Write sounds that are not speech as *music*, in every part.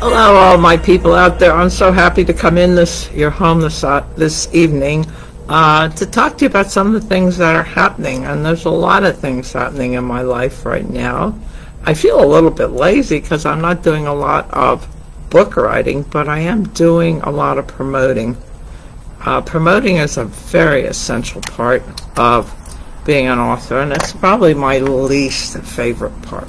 Hello, all my people out there. I'm so happy to come in this your home this uh, this evening uh, to talk to you about some of the things that are happening. And there's a lot of things happening in my life right now. I feel a little bit lazy because I'm not doing a lot of book writing, but I am doing a lot of promoting. Uh, promoting is a very essential part of being an author, and it's probably my least favorite part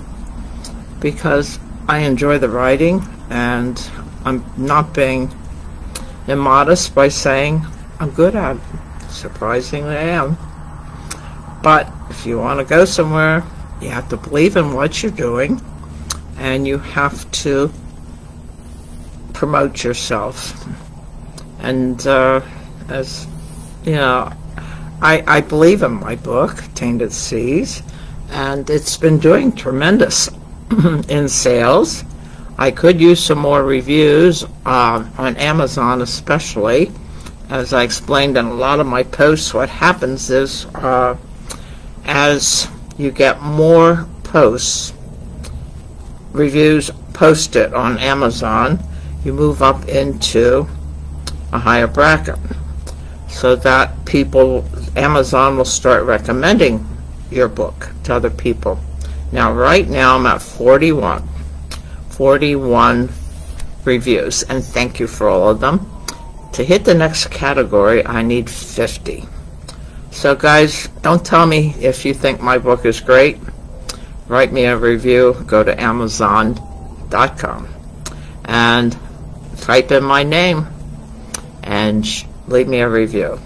because I enjoy the writing, and I'm not being immodest by saying I'm good at it. Surprisingly, I am. But if you want to go somewhere, you have to believe in what you're doing, and you have to promote yourself. And uh, as you know, I, I believe in my book, Tainted Seas, and it's been doing tremendous *clears throat* in sales. I could use some more reviews uh, on Amazon, especially. As I explained in a lot of my posts, what happens is uh, as you get more posts, reviews posted on Amazon, you move up into a higher bracket so that people, Amazon will start recommending your book to other people. Now, right now, I'm at 41. 41 reviews, and thank you for all of them. To hit the next category, I need 50. So, guys, don't tell me if you think my book is great. Write me a review. Go to Amazon.com and type in my name and leave me a review.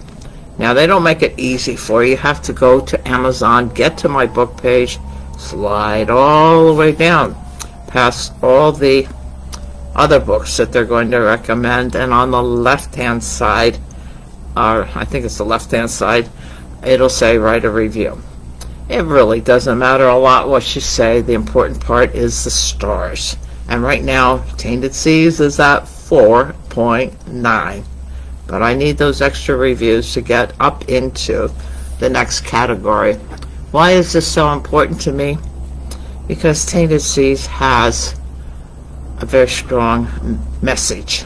Now, they don't make it easy for you. You have to go to Amazon, get to my book page, slide all the way down past all the other books that they're going to recommend, and on the left-hand side, or I think it's the left-hand side, it'll say write a review. It really doesn't matter a lot what you say. The important part is the stars. And right now, Tainted Seas is at 4.9. But I need those extra reviews to get up into the next category. Why is this so important to me? Because Tainted Seas has a very strong message.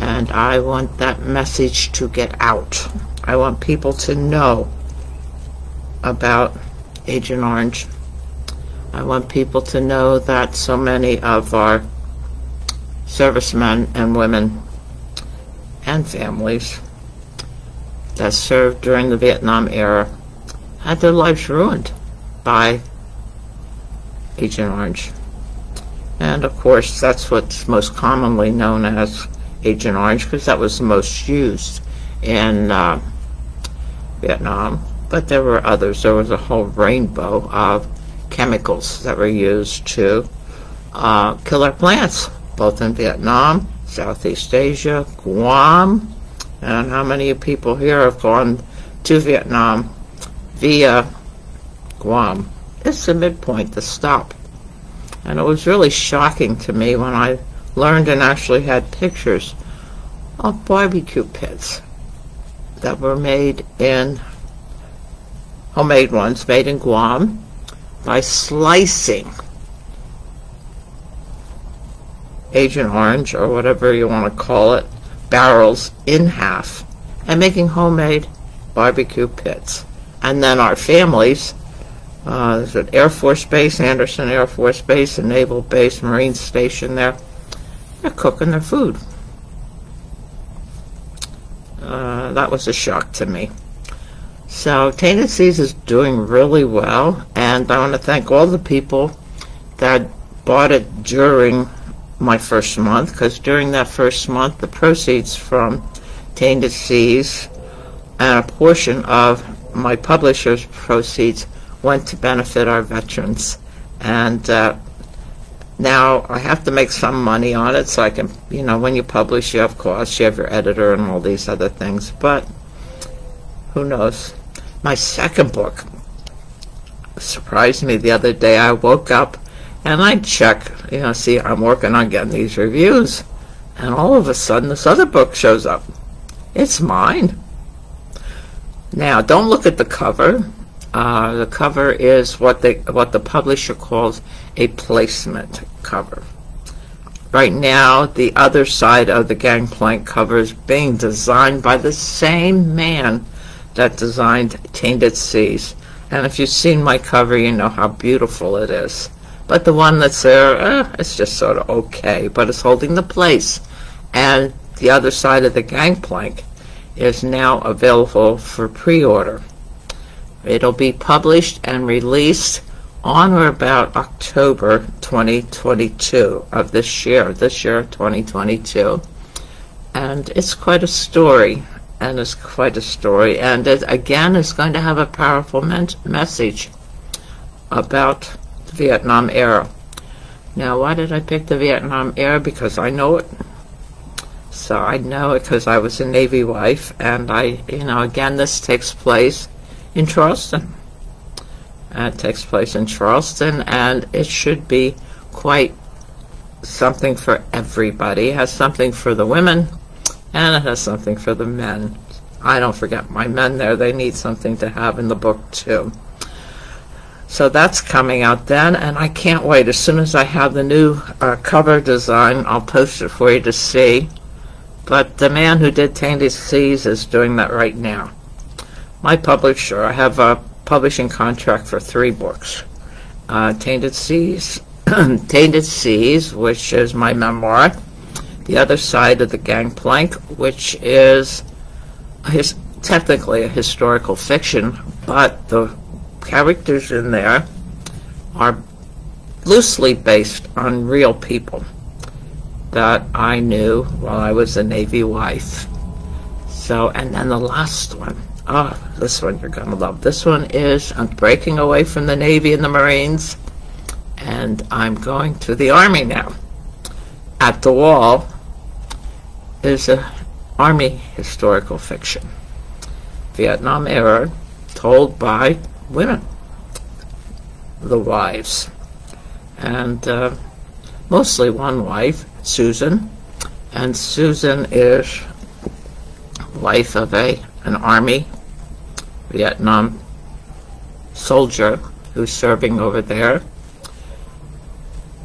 And I want that message to get out. I want people to know about Agent Orange. I want people to know that so many of our servicemen and women and families that served during the Vietnam era had their lives ruined by Agent Orange. And of course, that's what's most commonly known as Agent Orange because that was the most used in uh, Vietnam. But there were others. There was a whole rainbow of chemicals that were used to uh, kill our plants, both in Vietnam Southeast Asia, Guam, and how many people here have gone to Vietnam via Guam? It's the midpoint, the stop. And it was really shocking to me when I learned and actually had pictures of barbecue pits that were made in, homemade ones, made in Guam, by slicing Agent Orange, or whatever you want to call it, barrels in half and making homemade barbecue pits. And then our families, uh, there's an Air Force Base, Andersen Air Force Base, a Naval Base, Marine Station there, they're cooking their food. Uh, that was a shock to me. So Tainted Seas is doing really well, and I want to thank all the people that bought it during my first month because during that first month, the proceeds from Tainted Seas and a portion of my publisher's proceeds went to benefit our veterans. And uh, now I have to make some money on it so I can, you know, when you publish, you have costs, you have your editor and all these other things. But who knows? My second book surprised me the other day. I woke up and I check, you know, see, I'm working on getting these reviews. And all of a sudden, this other book shows up. It's mine. Now, don't look at the cover. Uh, the cover is what they what the publisher calls a placement cover. right now, the other side of the gangplank cover is being designed by the same man that designed Tainted Seas. And if you've seen my cover, you know how beautiful it is. But the one that's there, eh, it's just sort of okay, but it's holding the place. And the other side of the gangplank is now available for pre-order. It'll be published and released on or about October 2022 of this year, this year 2022. And it's quite a story, and it's quite a story, and it again is going to have a powerful message about the Vietnam era. Now, why did I pick the Vietnam era? Because I know it. So I know it because I was a Navy wife, and I, you know, again, this takes place in Charleston. Uh, it takes place in Charleston, and it should be quite something for everybody. It has something for the women, and it has something for the men. I don't forget my men there. They need something to have in the book, too. So that's coming out then, and I can't wait. As soon as I have the new uh, cover design, I'll post it for you to see. But the man who did Tainted Seas is doing that right now. My publisher, I have a publishing contract for three books. Uh, Tainted Seas, *clears throat* Tainted Seas, which is my memoir. The Other Side of the Gangplank, which is his, technically a historical fiction, but the characters in there are loosely based on real people that I knew while I was a Navy wife. So, and then the last one, Oh, this one you're going to love. This one is I'm breaking away from the Navy and the Marines, and I'm going to the Army now. At the Wall is a Army historical fiction. Vietnam era, told by women, the wives. And uh, mostly one wife, Susan, and Susan is wife of a an army Vietnam soldier who's serving over there.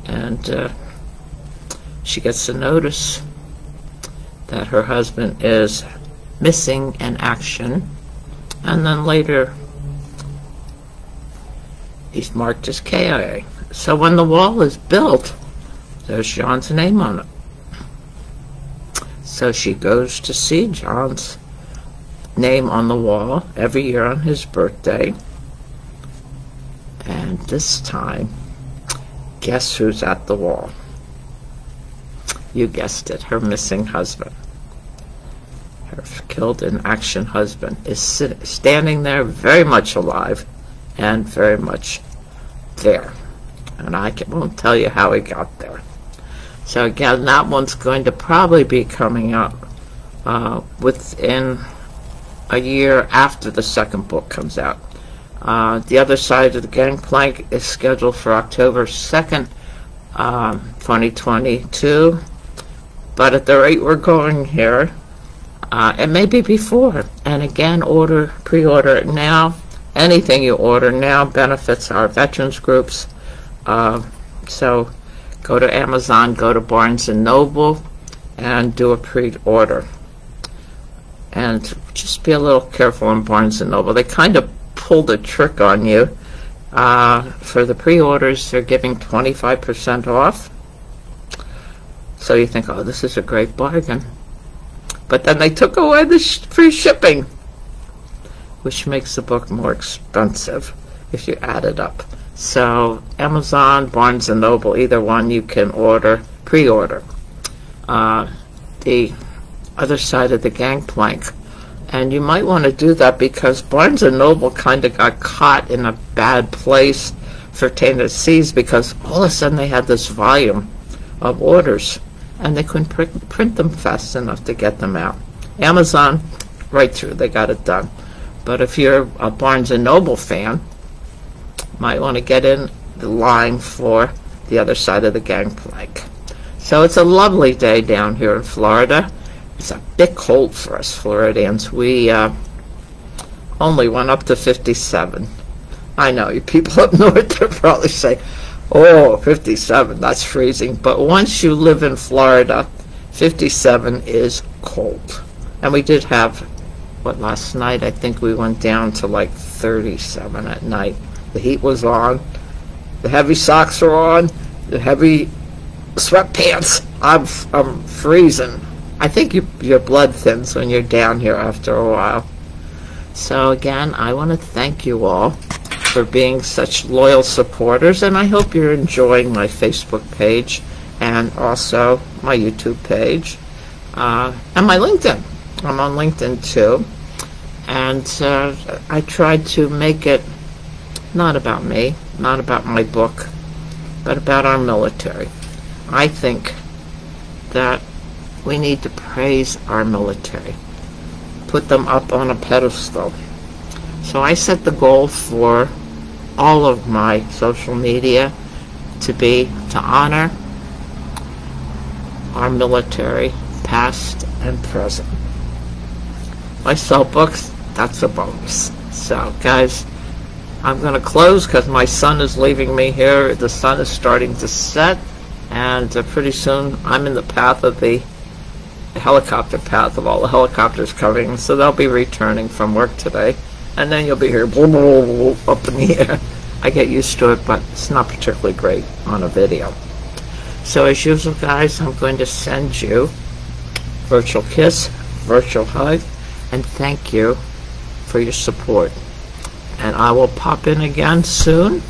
And uh, she gets a notice that her husband is missing in action. And then later, he's marked as KIA. So when the wall is built, there's John's name on it. So she goes to see John's name on the wall every year on his birthday. And this time, guess who's at the wall? You guessed it, her missing husband. Her killed in action husband is standing there very much alive and very much there. And I can, won't tell you how he got there. So again, that one's going to probably be coming out uh, within a year after the second book comes out. Uh, the other side of the gangplank is scheduled for October 2nd, um, 2022. But at the rate we're going here, uh, it may be before. And again, order, pre-order it now. Anything you order now benefits our veterans groups. Uh, so go to Amazon, go to Barnes & Noble, and do a pre-order and just be a little careful in Barnes and Noble. They kind of pulled a trick on you. Uh, for the pre-orders, they're giving 25% off. So you think, oh, this is a great bargain. But then they took away the sh free shipping, which makes the book more expensive if you add it up. So Amazon, Barnes & Noble, either one you can order, pre-order. Uh, the other side of the gangplank. And you might want to do that because Barnes & Noble kind of got caught in a bad place for Tainted Seas because all of a sudden they had this volume of orders and they couldn't print, print them fast enough to get them out. Amazon, right through, they got it done. But if you're a Barnes & Noble fan, might want to get in the line for the other side of the gangplank. So it's a lovely day down here in Florida. It's a bit cold for us Floridians. We uh, only went up to 57. I know, you people *laughs* up north are probably saying, Oh, 57, that's freezing. But once you live in Florida, 57 is cold. And we did have, what, last night, I think we went down to like 37 at night. The heat was on, the heavy socks are on, the heavy sweatpants. I'm, I'm freezing. I think you, your blood thins when you're down here after a while. So again, I want to thank you all for being such loyal supporters, and I hope you're enjoying my Facebook page and also my YouTube page uh, and my LinkedIn. I'm on LinkedIn too, and uh, I tried to make it not about me, not about my book, but about our military. I think that we need to praise our military, put them up on a pedestal. So I set the goal for all of my social media to be to honor our military, past and present. I sell books, that's a bonus. So, guys, I'm going to close because my sun is leaving me here. The sun is starting to set, and uh, pretty soon I'm in the path of the helicopter path of all the helicopters coming, so they'll be returning from work today. And then you'll be here blah, *laughs* blah, blah, up in the air. I get used to it, but it's not particularly great on a video. So as usual, guys, I'm going to send you virtual kiss, virtual hug, and thank you for your support. And I will pop in again soon